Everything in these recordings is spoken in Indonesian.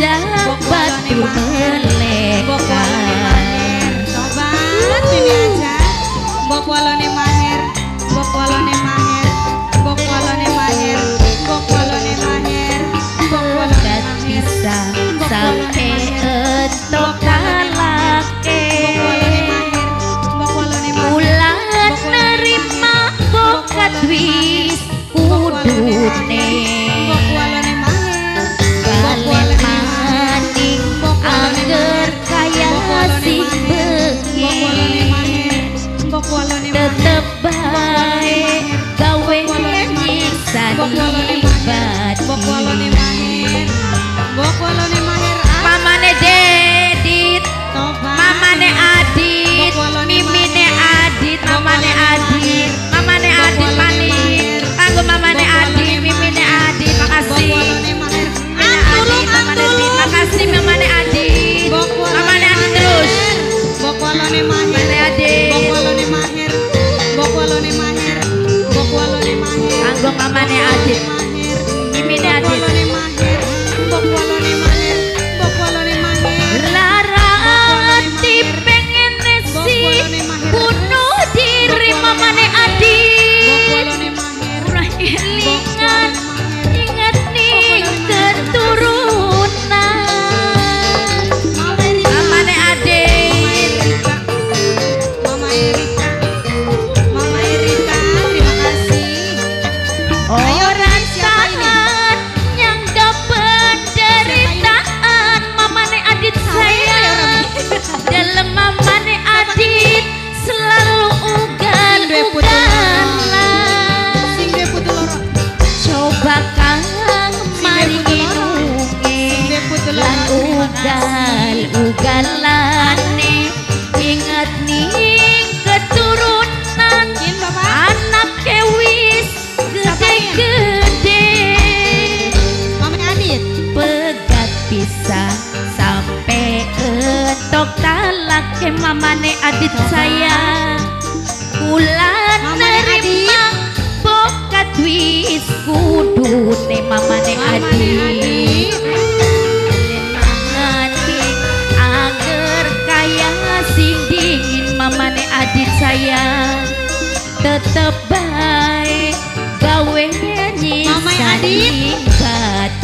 Jabat batu tetap baik. Kau ingin sadi ning keturunan anak kewis gede-gede pegat bisa sampai etok talak ke mamane adit saya kulan nerima bokat wis mama mamane adit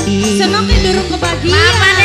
Semakin durung kebahagiaan.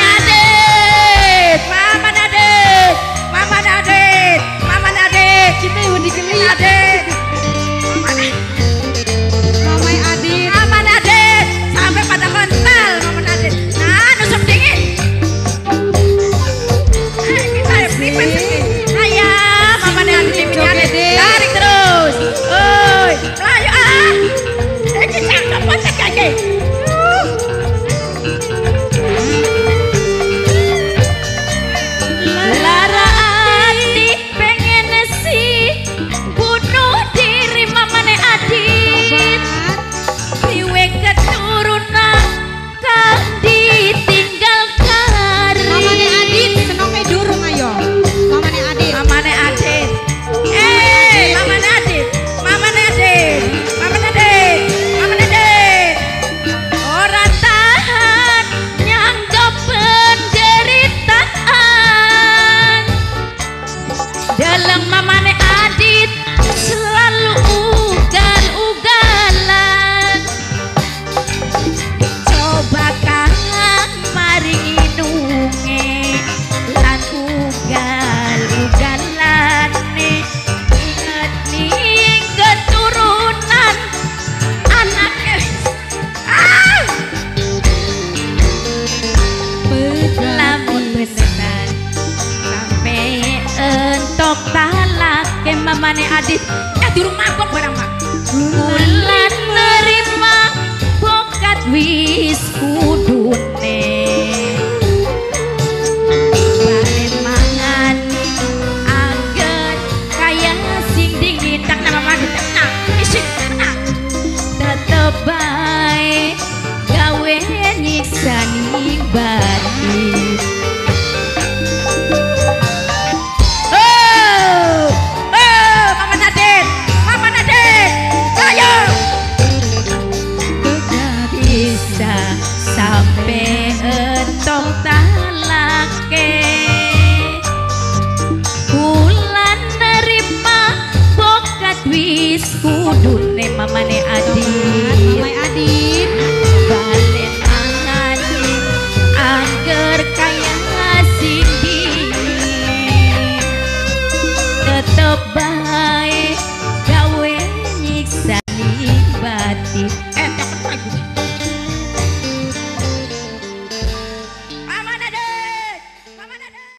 kula balake mamane Adit. Eh rumah mangkon barang, mak bulan nerima pokat wisku. kudune mamane Adi. Mamane Adi.